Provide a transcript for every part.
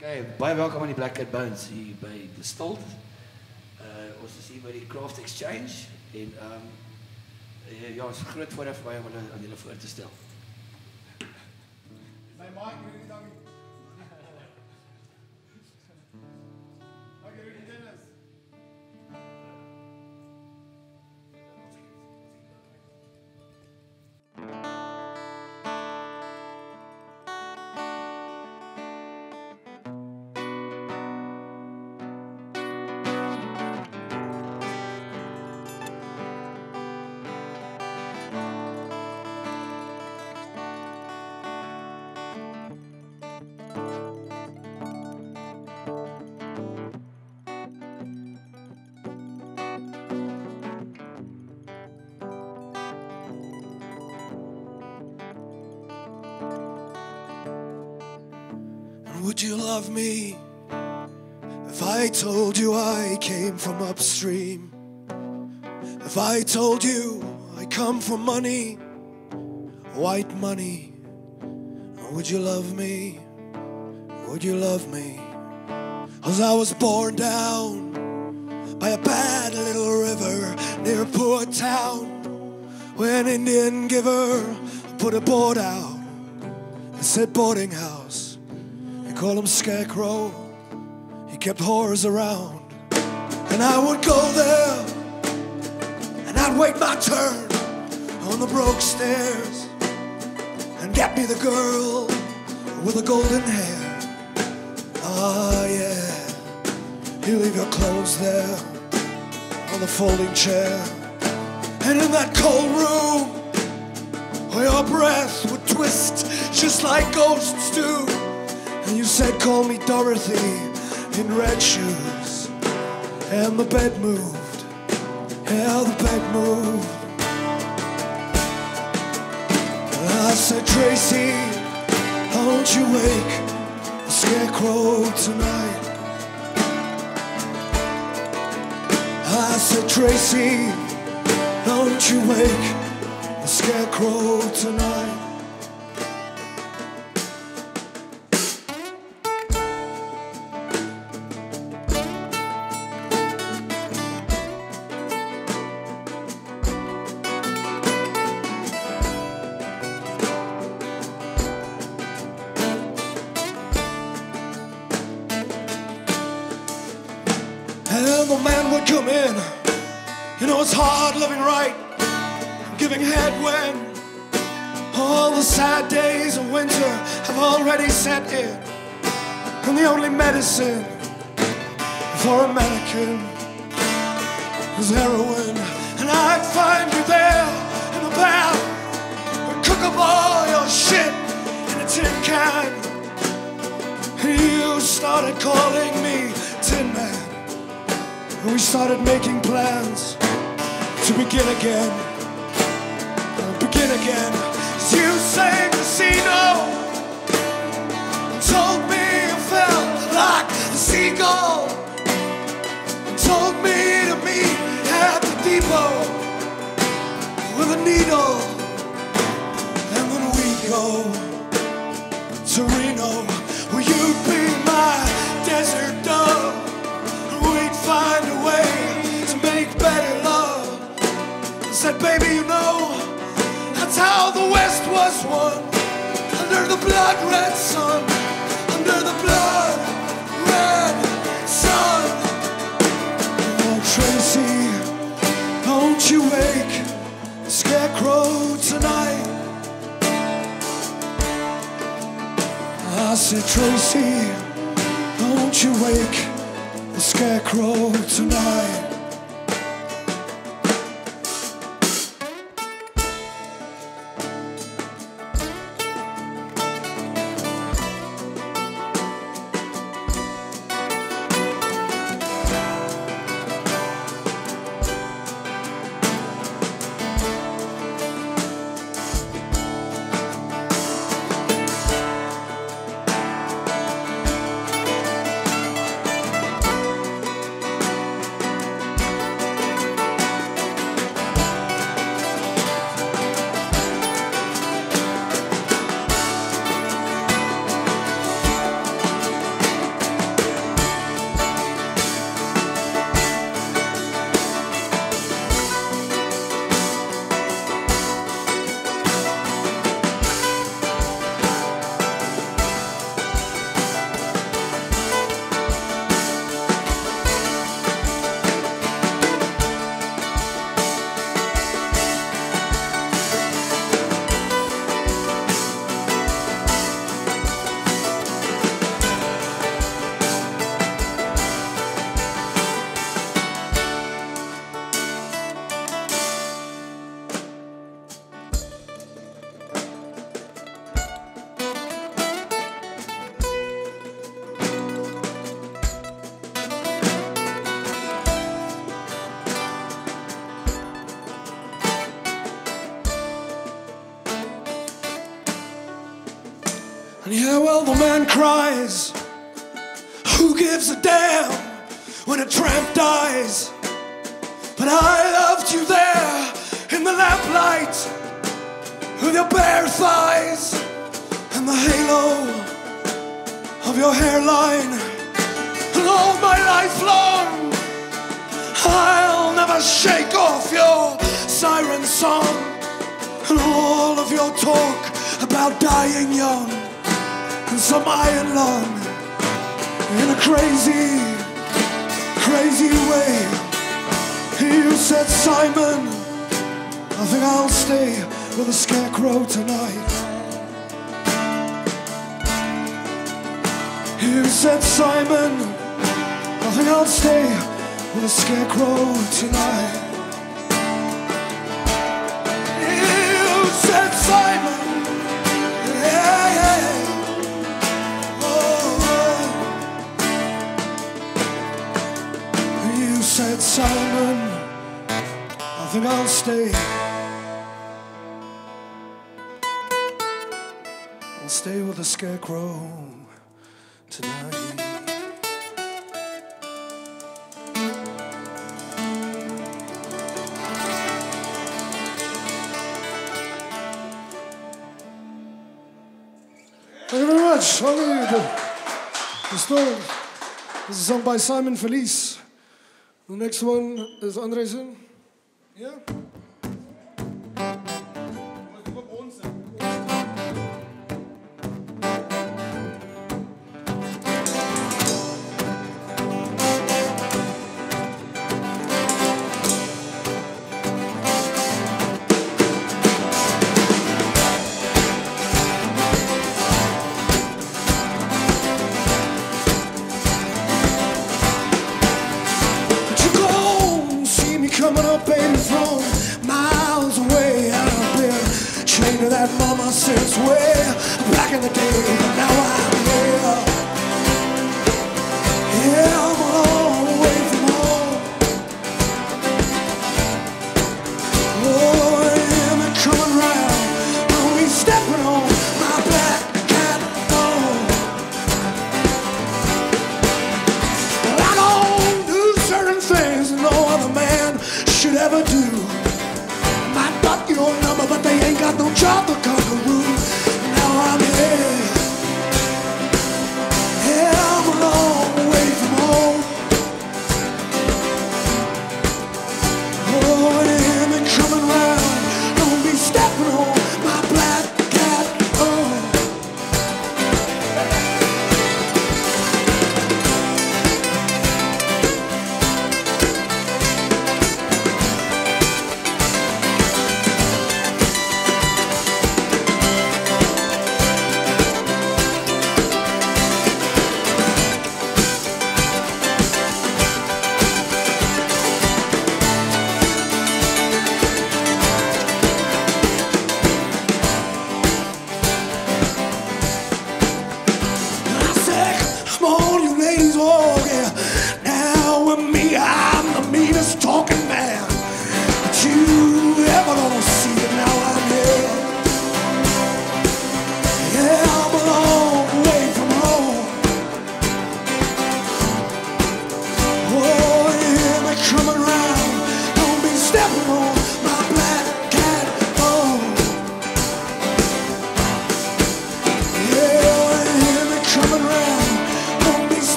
Okay, baie welkom aan die Black Cat Bones hier by die Stolt. Uh ons is hier by die Craft Exchange en um, uh, ja, ons groot voorreg vir my om hulle aan julle voor te stel. My mic would you love me if I told you I came from upstream? If I told you I come from money, white money, would you love me? Would you love me? Cause I was born down by a bad little river near a poor town where an Indian giver put a board out and said boarding house. Call him Scarecrow. He kept horrors around. And I would go there and I'd wait my turn on the broke stairs and get me the girl with the golden hair. Ah, yeah. You leave your clothes there on the folding chair. And in that cold room, where your breath would twist just like ghosts do. And you said, Call me Dorothy in red shoes. And the bed moved. Yeah, the bed moved. And I said, Tracy, don't you wake the scarecrow tonight. I said, Tracy, don't you wake the scarecrow tonight. Come in. You know, it's hard living right, giving head when all the sad days of winter have already set in. And the only medicine for a mannequin is heroin. And I'd find you there started making plans to begin again. Begin again. you sang casino and told me you felt like a seagull. And told me to meet at the depot with a needle. And then we go to Reno where you'd be baby, you know, that's how the West was won. Under the blood red sun. Under the blood red sun. Oh, Tracy, don't you wake the scarecrow tonight. I said, Tracy, don't you wake the scarecrow tonight. Cries. Who gives a damn when a tramp dies? But I loved you there in the lamplight with your bare thighs and the halo of your hairline. And all my life long, I'll never shake off your siren song and all of your talk about dying young some iron lung in a crazy, crazy way. You said, Simon, I think I'll stay with the scarecrow tonight. You said, Simon, I think I'll stay with the scarecrow tonight. You said, Simon, think I'll stay. I'll stay with the scarecrow tonight. Thank you very much. All of you. The, story. This is a song by Simone Felice. The next one is Andresen. Yeah?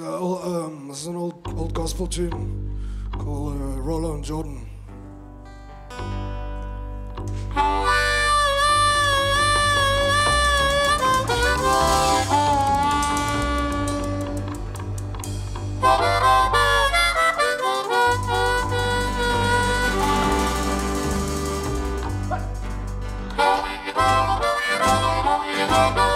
Oh, um, this a, um, an old, old gospel tune called uh, Rollo and Jordan.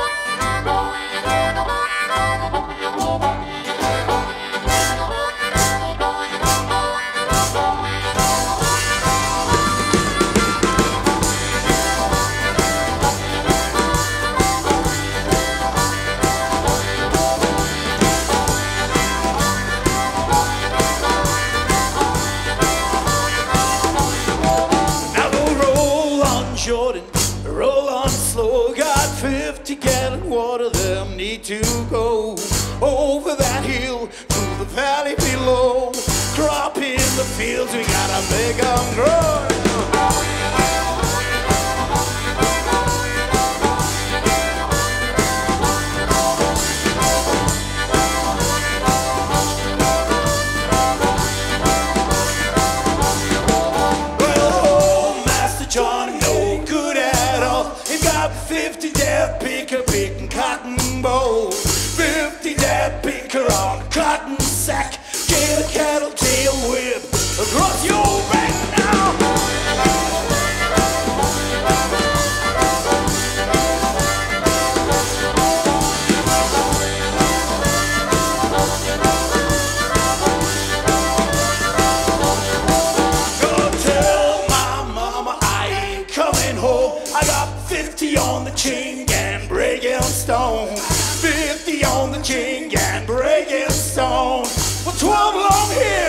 Roll on slow, got 50 gallon water, them need to go over that hill to the valley below. Crop in the fields, we gotta make them grow. Oh, John up 50, yeah, pick up Ching and breaking stone. 50 on the ching and breaking stone. For 12 long years.